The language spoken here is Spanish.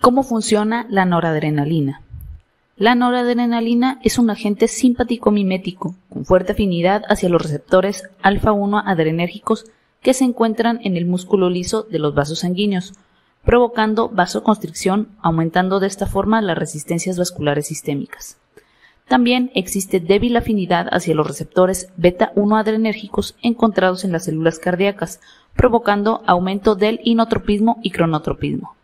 ¿Cómo funciona la noradrenalina? La noradrenalina es un agente simpático mimético con fuerte afinidad hacia los receptores alfa-1 adrenérgicos que se encuentran en el músculo liso de los vasos sanguíneos, provocando vasoconstricción, aumentando de esta forma las resistencias vasculares sistémicas. También existe débil afinidad hacia los receptores beta-1 adrenérgicos encontrados en las células cardíacas, provocando aumento del inotropismo y cronotropismo.